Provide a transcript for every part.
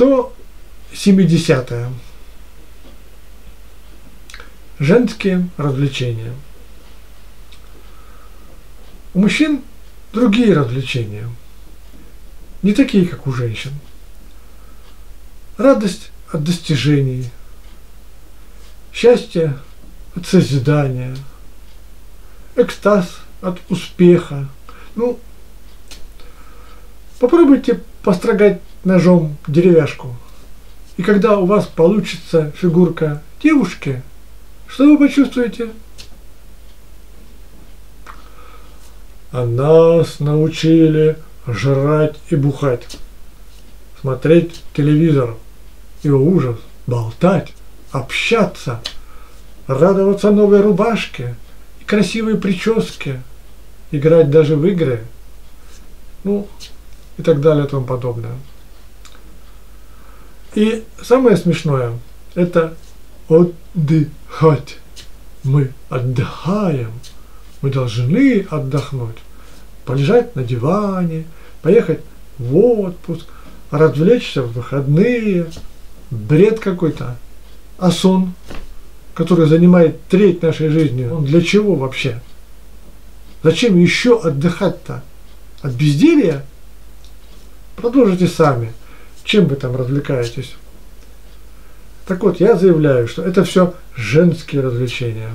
170. -е. Женские развлечения. У мужчин другие развлечения, не такие, как у женщин. Радость от достижений, счастье от созидания, экстаз от успеха. Ну, попробуйте построгать ножом деревяшку. И когда у вас получится фигурка девушки, что вы почувствуете? А нас научили жрать и бухать, смотреть телевизор, и ужас, болтать, общаться, радоваться новой рубашке и красивой прическе, играть даже в игры, ну и так далее и тому подобное. И самое смешное – это отдыхать. Мы отдыхаем, мы должны отдохнуть, полежать на диване, поехать в отпуск, развлечься в выходные. Бред какой-то. А сон, который занимает треть нашей жизни, он для чего вообще? Зачем еще отдыхать-то? От безделья? Продолжите сами. Чем вы там развлекаетесь? Так вот, я заявляю, что это все женские развлечения.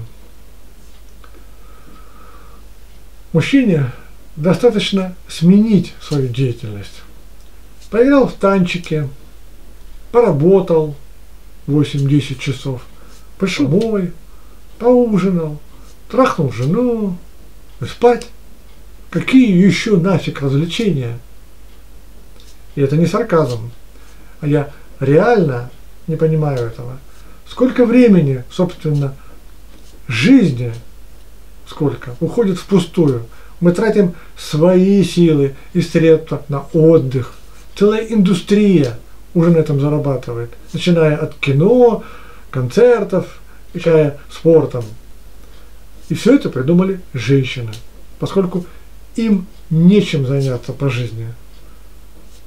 Мужчине достаточно сменить свою деятельность. Поиграл в танчики, поработал 8-10 часов, пришел домой, поужинал, трахнул жену, и спать. Какие еще нафиг развлечения? И это не сарказм. А я реально не понимаю этого. Сколько времени, собственно, жизни, сколько, уходит впустую. Мы тратим свои силы и средства на отдых. Целая индустрия уже на этом зарабатывает. Начиная от кино, концертов, кончая спортом. И все это придумали женщины, поскольку им нечем заняться по жизни.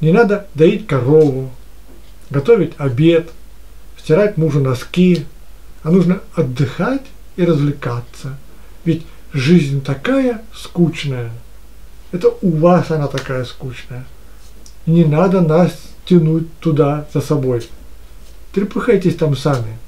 Не надо доить корову, готовить обед, стирать мужу носки, а нужно отдыхать и развлекаться. Ведь жизнь такая скучная. Это у вас она такая скучная. не надо нас тянуть туда за собой. Трепыхайтесь там сами.